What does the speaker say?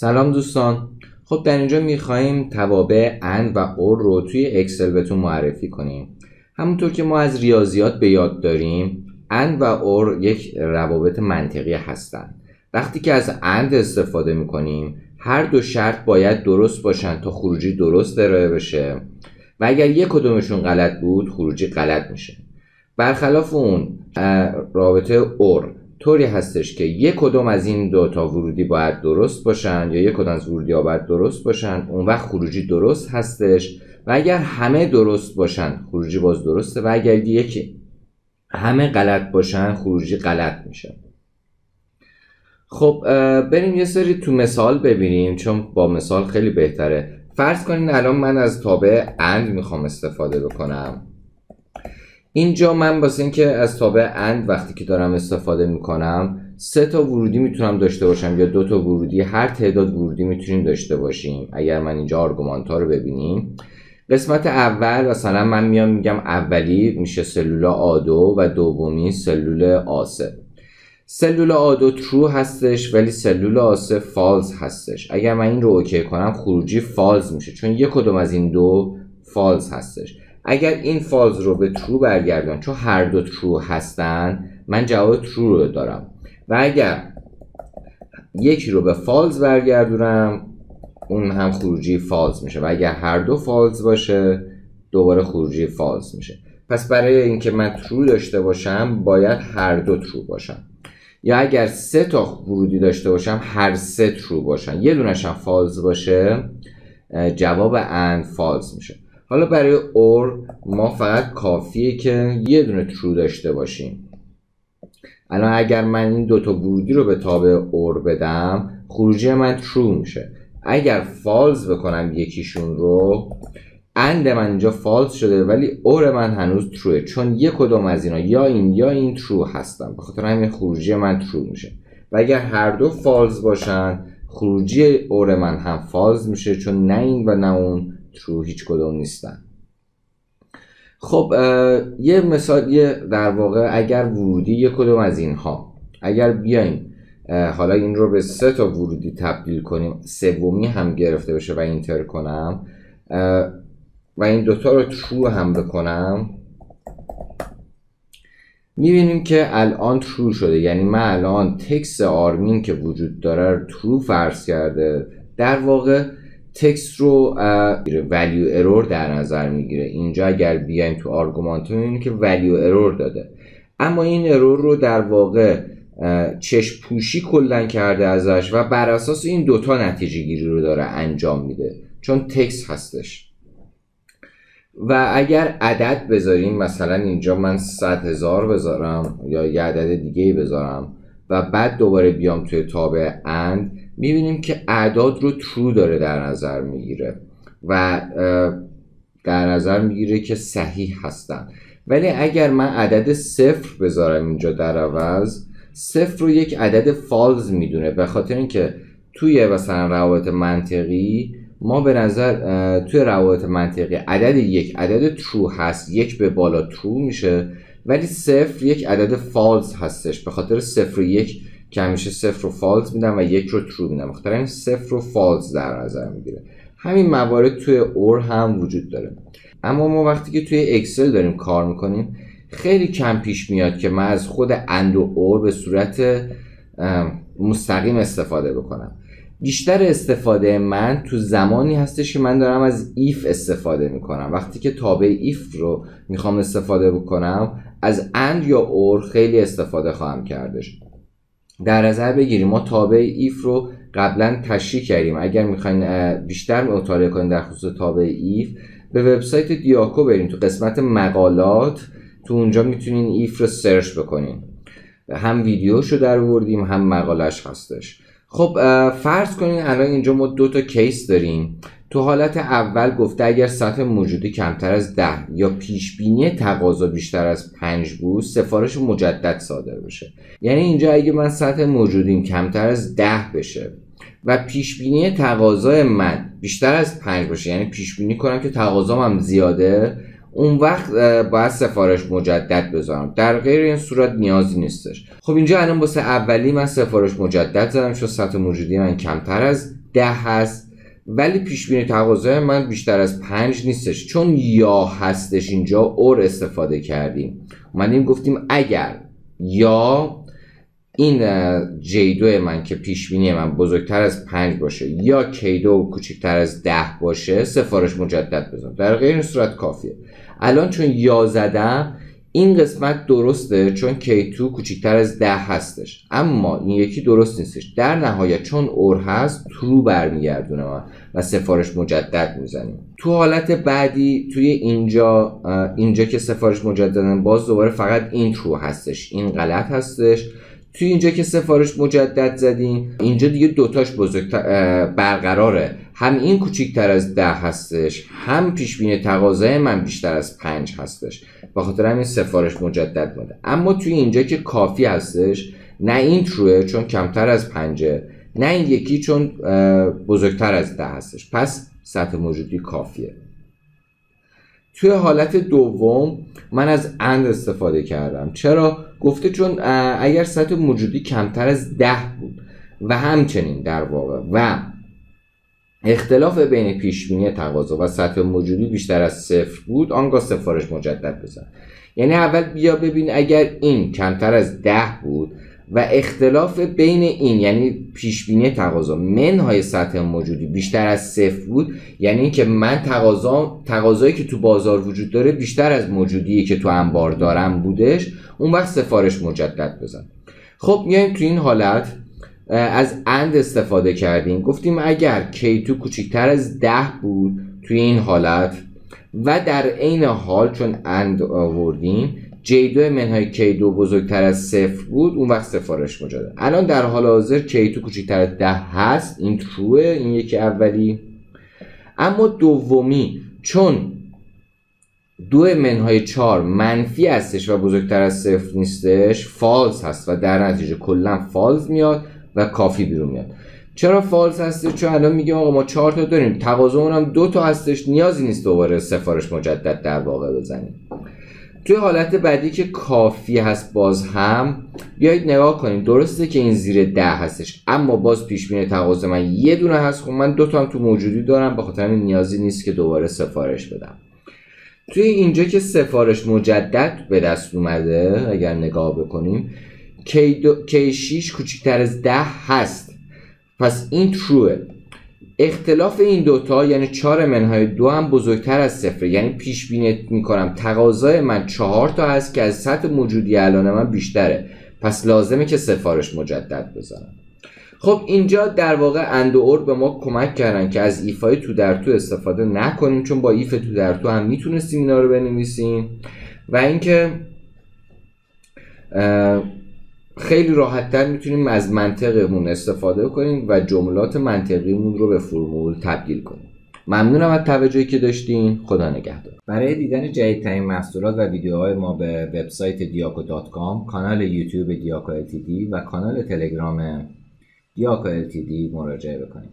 سلام دوستان. خب در اینجا میخواییم توابع AND و OR رو توی Excel بهتون معرفی کنیم. همونطور که ما از ریاضیات به یاد داریم AND و OR یک روابط منطقی هستند. وقتی که از AND استفاده می‌کنیم هر دو شرط باید درست باشن تا خروجی درست ارائه بشه و اگر یک کدومشون غلط بود خروجی غلط میشه. برخلاف اون رابطه OR. طوری هستش که یک کدوم از این دو تا ورودی باید درست باشن یا یک کدوم از ورودی ها باید درست باشن اون وقت خروجی درست هستش و اگر همه درست باشن خروجی باز درسته و اگر یکی همه غلط باشن خروجی غلط میشه. خب بریم یه سری تو مثال ببینیم چون با مثال خیلی بهتره. فرض کنین الان من از تابع اند می‌خوام استفاده بکنم. اینجا من واسه اینکه از تابع AND وقتی که دارم استفاده می‌کنم سه تا ورودی می‌تونم داشته باشم یا دو تا ورودی هر تعداد ورودی می‌تونیم داشته باشیم. اگر من اینجا argument رو ببینیم. قسمت اول مثلا من میام میگم اولی میشه سلول A دو و دومی سلول A سه سلول A دو true هستش ولی سلول A سه false هستش. اگر من این رو اوکی کنم خروجی false میشه چون یک کدوم از این دو false هستش. اگر این false رو به true برگردان چون هر دو true هستن من جواب true رو دارم. و اگر یکی رو به false برگردونم اون هم خروجی false میشه. و اگر هر دو false باشه دوباره خروجی false میشه. پس برای اینکه من true داشته باشم باید هر دو true باشم. یا اگر سه تا ورودی داشته باشم هر سه true باشن. یه دونش هم false باشه جواب AND false میشه. حالا برای OR ما فقط کافیه که یه دونه true داشته باشیم. الان اگر من این دوتا ورودی رو به تابع OR بدم خروجی من true میشه. اگر false بکنم یکیشون رو AND من اینجا false شده ولی OR من هنوز true ه چون یک کدوم از اینا یا این یا این true هستن. به خاطر همین خروجی من true میشه. و اگر هر دو false باشن خروجی OR من هم false میشه. چون نه این و نه اون true هیچ کدوم نیستن. خب یه مثال یه در واقع اگر ورودی یک کدوم از اینها. اگر بیایم حالا این رو به سه تا ورودی تبدیل کنیم سومی هم گرفته بشه و اینتر کنم و این دوتا رو ترو هم بکنم می‌بینیم که الان ترو شده. یعنی من الان تکس آرمین که وجود داره ترو فرض کرده در واقع text رو value error در نظر می‌گیره. اینجا اگر بیایم تو argument می‌بینیم که value error داده. اما این error رو در واقع چشم پوشی کلن کرده ازش و بر اساس این دوتا نتیجه گیری رو داره انجام میده. چون تکس هستش. و اگر عدد بذاریم مثلا اینجا من 100 هزار بذارم یا یه عدد دیگه بذارم و بعد دوباره بیام توی تابع AND می‌بینیم که اعداد رو true داره در نظر می‌گیره و در نظر می‌گیره که صحیح هستن. ولی اگر من عدد صفر بذارم اینجا در عوض صفر رو یک عدد false می‌دونه به خاطر اینکه توی مثلا روابط منطقی ما به نظر توی روابط منطقی عدد یک عدد true هست یک به بالا true میشه ولی صفر یک عدد false هستش به خاطر صفر یک که همیشه صفر رو false میدم و یک رو true میدم. بخاطر این صفر رو false در نظر می‌گیره. همین موارد توی OR هم وجود داره. اما ما وقتی که توی اکسل داریم کار می‌کنیم خیلی کم پیش میاد که من از خود AND و OR به صورت مستقیم استفاده بکنم. بیشتر استفاده من تو زمانی هستش که من دارم از IF استفاده می‌کنم. وقتی که تابع IF رو می‌خوام استفاده بکنم از AND یا OR خیلی استفاده خواهم کردش. در نظر بگیریم ما تابع IF رو قبلا تشریح کردیم. اگر می‌خواین بیشتر مطالعه کنید در خصوص تابع IF به وبسایت دیاکو بریم تو قسمت مقالات تو اونجا می‌تونین IF رو search بکنین. هم ویدیوشو در وردیم هم مقالش هستش. خب فرض کنین الان اینجا ما دو تا case داریم. تو حالت اول گفته اگر سطح موجودی کمتر از ده یا پیش بینی تقاضا بیشتر از پنج بود سفارش مجدد صادر بشه. یعنی اینجا اگه من سطح موجودیم کمتر از ده بشه و پیش بینی تقاضای من بیشتر از پنج باشه یعنی پیش بینی کنم که تقاضام هم زیاده اون وقت باید سفارش مجدد بذارم. در غیر این صورت نیازی نیستش. خب اینجا الان واسه اولی من سفارش مجدد زدم چون سطح موجودی من کمتر از ده هست. ولی پیش بینی تقاضای من بیشتر از پنج نیستش. چون یا هستش اینجا اور استفاده کردیم. اومدیم گفتیم اگر یا این J2 من که پیش بینی من بزرگتر از پنج باشه یا K2 کوچکتر از ده باشه سفارش مجدد بزن. در غیر این صورت کافیه. الان چون یا زدم این قسمت درسته چون K2 کوچکتر از ده هستش. اما این یکی درست نیستش. در نهایت چون اور هست ترو برمیگردونه من و سفارش مجدد می‌زنیم. تو حالت بعدی توی اینجا اینجا که سفارش مجدد باز دوباره فقط این ترو هستش. این غلط هستش. توی اینجا که سفارش مجدد زدیم اینجا دیگه دوتاش بزرگتر برقراره. هم این کوچیکتر از ده هستش هم پیش بینی تقاضای من بیشتر از پنج هستش. با خاطر همین سفارش مجدد مونده. اما توی اینجا که کافی هستش نه این تروه چون کمتر از پنجه نه این یکی چون بزرگتر از ده هستش. پس سطح موجودی کافیه. توی حالت دوم من از اند استفاده کردم. چرا؟ گفته چون اگر سطح موجودی کمتر از ده بود و همچنین در واقع و اختلاف بین پیشبینی تقاضا و سطح موجودی بیشتر از صفر بود آنگاه سفارش مجدد بزن. یعنی اول بیا ببین اگر این کمتر از ده بود و اختلاف بین این یعنی پیشبینی تقاضا. منهای سطح موجودی بیشتر از صفر بود یعنی اینکه من تقاضا تقاضایی که تو بازار وجود داره بیشتر از موجودی که تو انبار دارم بودش. اون وقت سفارش مجدد بزن. خب میایم تو این حالت. از اند استفاده کردیم. گفتیم اگر K2 کوچکتر از ده بود توی این حالت و در عین حال چون اند آوردیم J2 منهای K2 بزرگتر از صفر بود اون وقت سفارش مجدد الان در حال حاضر K2 کوچکتر از ده هست. این تروه این یکی اولی. اما دومی چون دو منهای چهار منفی هستش و بزرگتر از صفر نیستش false هست و در نتیجه کلا false میاد و کافی بیرون میاد. چرا false هستش؟ چون الان میگه آقا ما چهار تا داریم. تقاضا هم دو تا هستش. نیازی نیست دوباره سفارش مجدد در واقع بزنیم. توی حالت بعدی که کافی هست باز هم بیایید نگاه کنیم. درسته که این زیر ده هستش اما باز پیش بینی تقاضا من یه دونه هست. خب من دو تا هم تو موجودی دارم به خاطر نیازی نیست که دوباره سفارش بدم. توی اینجا که سفارش مجدد به دست اومده اگر نگاه بکنیم K6 کوچکتر از ده هست. پس این true ه. اختلاف این دوتا یعنی چهار منهای دو هم بزرگتر از صفر. یعنی پیش بینی می‌کنم. تقاضای من چهار تا هست که از سطح موجودی الان من بیشتره. پس لازمه که سفارش مجدد بزنم. خب اینجا در واقع AND و به ما کمک کردن که از IF ای تو در تو استفاده نکنیم چون با IF تو در تو هم می‌تونستیم اینا رو بنویسیم. و اینکه خیلی راحتتر می‌تونیم از منطقمون استفاده کنیم و جملات منطقیمون رو به فرمول تبدیل کنیم. ممنونم از توجهی که داشتین. خدا نگهدار. برای دیدن جدیدترین محصولات و ویدیوهای ما به وبسایت کام کانال یوتیوب دیاکو و کانال تلگرام دیاکو مراجعه بکنید.